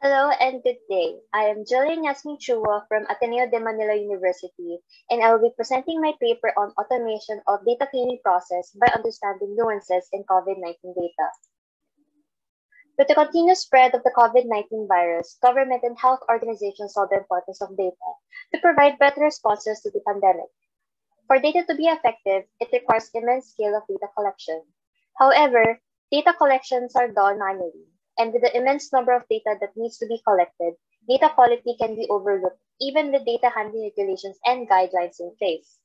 Hello and good day. I am Jillian Yasmin Chua from Ateneo de Manila University, and I will be presenting my paper on automation of data cleaning process by understanding nuances in COVID-19 data. With the continuous spread of the COVID-19 virus, government and health organizations saw the importance of data to provide better responses to the pandemic. For data to be effective, it requires immense scale of data collection. However, data collections are done manually and with the immense number of data that needs to be collected, data quality can be overlooked even with data handling regulations and guidelines in place.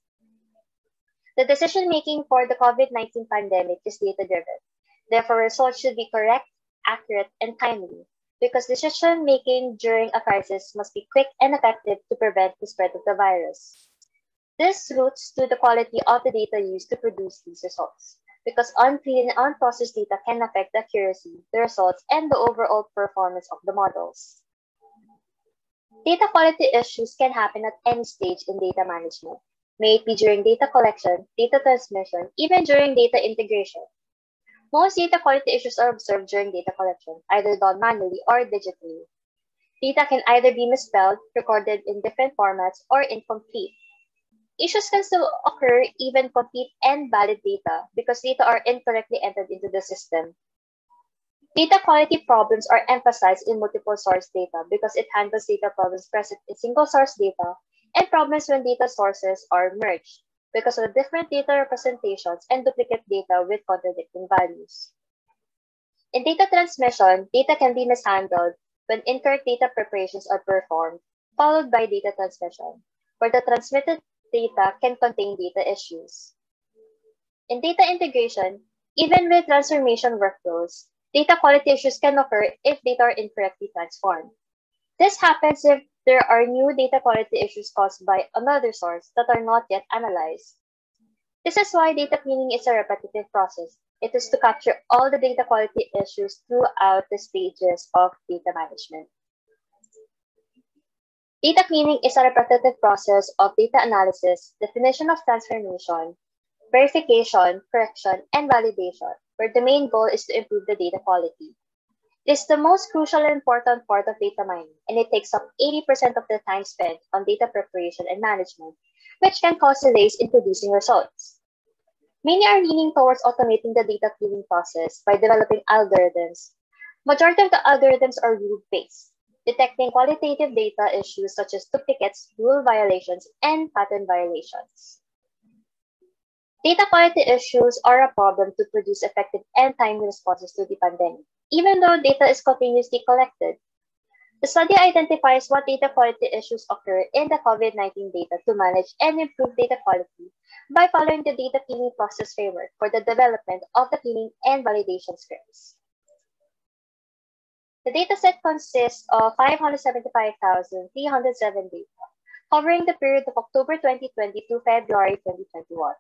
The decision making for the COVID 19 pandemic is data driven. Therefore, results should be correct, accurate, and timely because decision making during a crisis must be quick and effective to prevent the spread of the virus. This roots to the quality of the data used to produce these results because unclean and unprocessed data can affect the accuracy, the results, and the overall performance of the models. Data quality issues can happen at any stage in data management, may it be during data collection, data transmission, even during data integration. Most data quality issues are observed during data collection, either done manually or digitally. Data can either be misspelled, recorded in different formats, or incomplete. Issues can still occur even complete and valid data because data are incorrectly entered into the system. Data quality problems are emphasized in multiple source data because it handles data problems present in single source data and problems when data sources are merged because of the different data representations and duplicate data with contradicting values. In data transmission, data can be mishandled when incorrect data preparations are performed, followed by data transmission, where the transmitted data can contain data issues. In data integration, even with transformation workflows, data quality issues can occur if data are incorrectly transformed. This happens if there are new data quality issues caused by another source that are not yet analyzed. This is why data cleaning is a repetitive process. It is to capture all the data quality issues throughout the stages of data management. Data cleaning is a repetitive process of data analysis, definition of transformation, verification, correction, and validation, where the main goal is to improve the data quality. It is the most crucial and important part of data mining, and it takes up 80% of the time spent on data preparation and management, which can cause delays in producing results. Many are leaning towards automating the data cleaning process by developing algorithms. Majority of the algorithms are rule-based, detecting qualitative data issues such as duplicates, rule violations, and pattern violations. Data quality issues are a problem to produce effective and timely responses to the pandemic, even though data is continuously collected. The study identifies what data quality issues occur in the COVID-19 data to manage and improve data quality by following the data cleaning process framework for the development of the cleaning and validation scripts. The dataset consists of 575,307 data, covering the period of October 2020 to February 2021.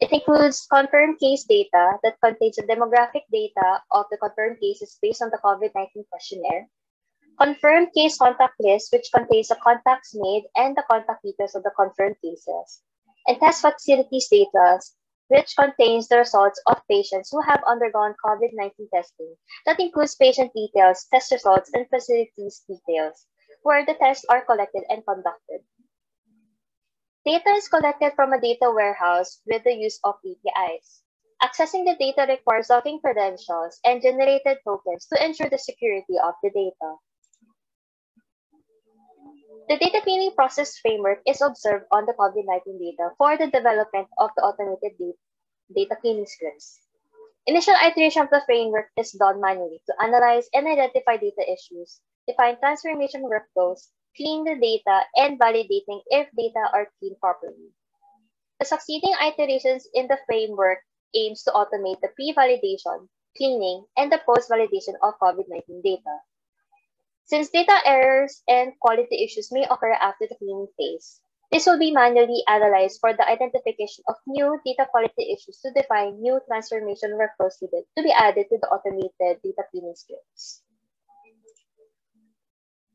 It includes confirmed case data that contains the demographic data of the confirmed cases based on the COVID-19 questionnaire, confirmed case contact list, which contains the contacts made and the contact details of the confirmed cases, and test facilities data which contains the results of patients who have undergone COVID-19 testing. That includes patient details, test results, and facilities details, where the tests are collected and conducted. Data is collected from a data warehouse with the use of APIs. Accessing the data requires login credentials and generated tokens to ensure the security of the data. The data cleaning process framework is observed on the COVID-19 data for the development of the automated data cleaning scripts. Initial iteration of the framework is done manually to analyze and identify data issues, define transformation workflows, clean the data, and validating if data are cleaned properly. The succeeding iterations in the framework aims to automate the pre-validation, cleaning, and the post-validation of COVID-19 data. Since data errors and quality issues may occur after the cleaning phase, this will be manually analyzed for the identification of new data quality issues to define new transformation workflows needed to be added to the automated data cleaning scripts.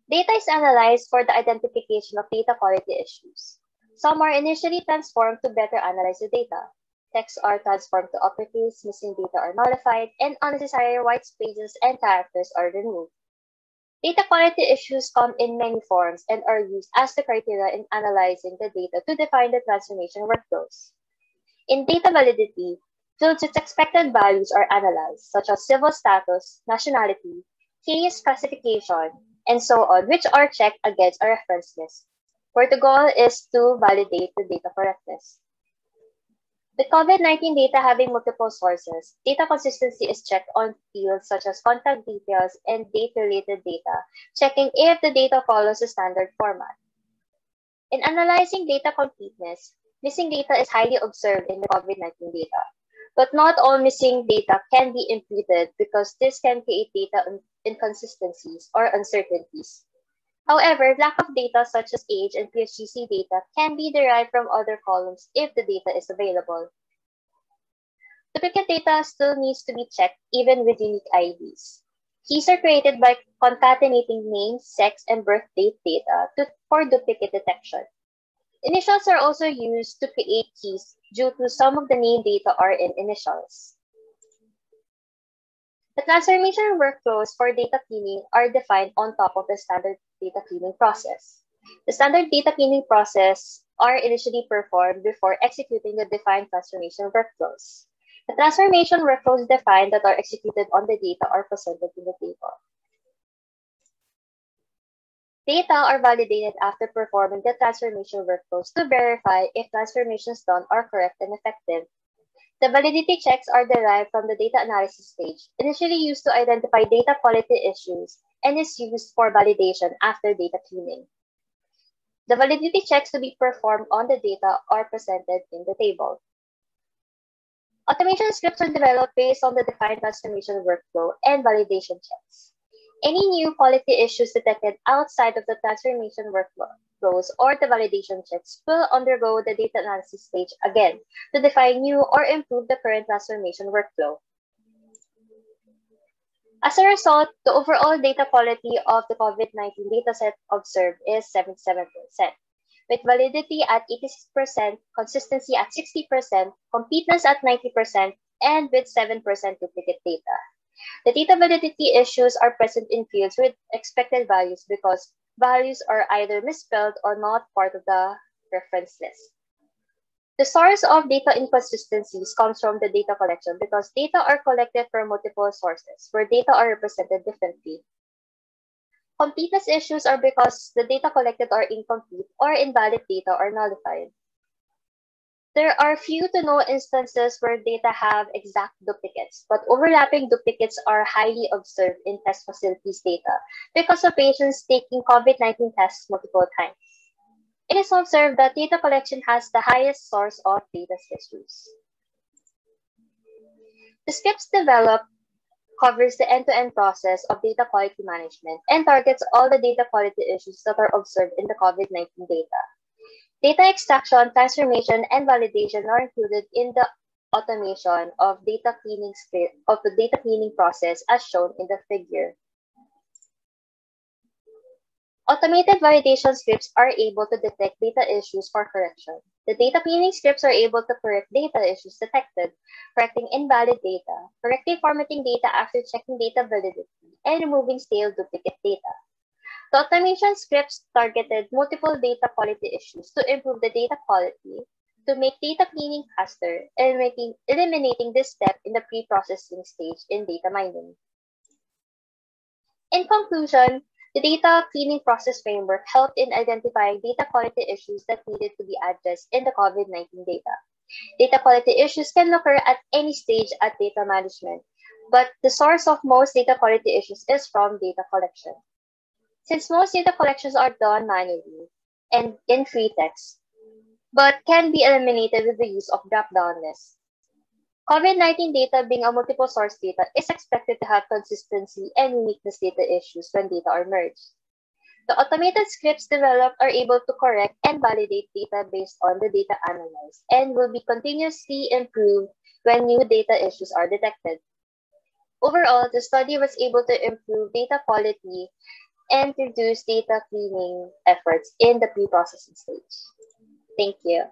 Data is analyzed for the identification of data quality issues. Some are initially transformed to better analyze the data. Texts are transformed to uppercase, missing data are nullified, and unnecessary white spaces and characters are removed. Data quality issues come in many forms and are used as the criteria in analyzing the data to define the transformation workflows. In data validity, fields with expected values are analyzed, such as civil status, nationality, case classification, and so on, which are checked against a reference list, where the goal is to validate the data correctness. With COVID-19 data having multiple sources, data consistency is checked on fields such as contact details and date-related data, checking if the data follows a standard format. In analyzing data completeness, missing data is highly observed in the COVID-19 data. But not all missing data can be imputed because this can create data inconsistencies or uncertainties. However, lack of data such as age and PSGC data can be derived from other columns if the data is available. Duplicate data still needs to be checked even with unique IDs. Keys are created by concatenating name, sex, and birth date data to, for duplicate detection. Initials are also used to create keys due to some of the name data are in initials. The transformation workflows for data cleaning are defined on top of the standard data cleaning process. The standard data cleaning process are initially performed before executing the defined transformation workflows. The transformation workflows defined that are executed on the data are presented in the table. Data are validated after performing the transformation workflows to verify if transformations done are correct and effective the validity checks are derived from the data analysis stage, initially used to identify data quality issues, and is used for validation after data cleaning. The validity checks to be performed on the data are presented in the table. Automation scripts are developed based on the defined transformation workflow and validation checks. Any new quality issues detected outside of the transformation workflows or the validation checks will undergo the data analysis stage again to define new or improve the current transformation workflow. As a result, the overall data quality of the COVID-19 dataset observed is 77%, with validity at 86%, consistency at 60%, completeness at 90%, and with 7% duplicate data. The data validity issues are present in fields with expected values because values are either misspelled or not part of the reference list. The source of data inconsistencies comes from the data collection because data are collected from multiple sources where data are represented differently. Completeness issues are because the data collected are incomplete or invalid data are nullified. There are few to no instances where data have exact duplicates, but overlapping duplicates are highly observed in test facilities data because of patients taking COVID-19 tests multiple times. It is observed that data collection has the highest source of data issues. The scripts developed covers the end-to-end -end process of data quality management and targets all the data quality issues that are observed in the COVID-19 data. Data extraction, transformation, and validation are included in the automation of data cleaning of the data cleaning process as shown in the figure. Automated validation scripts are able to detect data issues for correction. The data cleaning scripts are able to correct data issues detected, correcting invalid data, correctly formatting data after checking data validity, and removing stale duplicate data. The automation scripts targeted multiple data quality issues to improve the data quality, to make data cleaning faster, and making, eliminating this step in the pre-processing stage in data mining. In conclusion, the data cleaning process framework helped in identifying data quality issues that needed to be addressed in the COVID-19 data. Data quality issues can occur at any stage at data management, but the source of most data quality issues is from data collection. Since most data collections are done manually and in free text, but can be eliminated with the use of drop-down lists. COVID-19 data being a multiple source data is expected to have consistency and uniqueness data issues when data are merged. The automated scripts developed are able to correct and validate data based on the data analyzed and will be continuously improved when new data issues are detected. Overall, the study was able to improve data quality and reduce data cleaning efforts in the pre-processing stage. Thank you.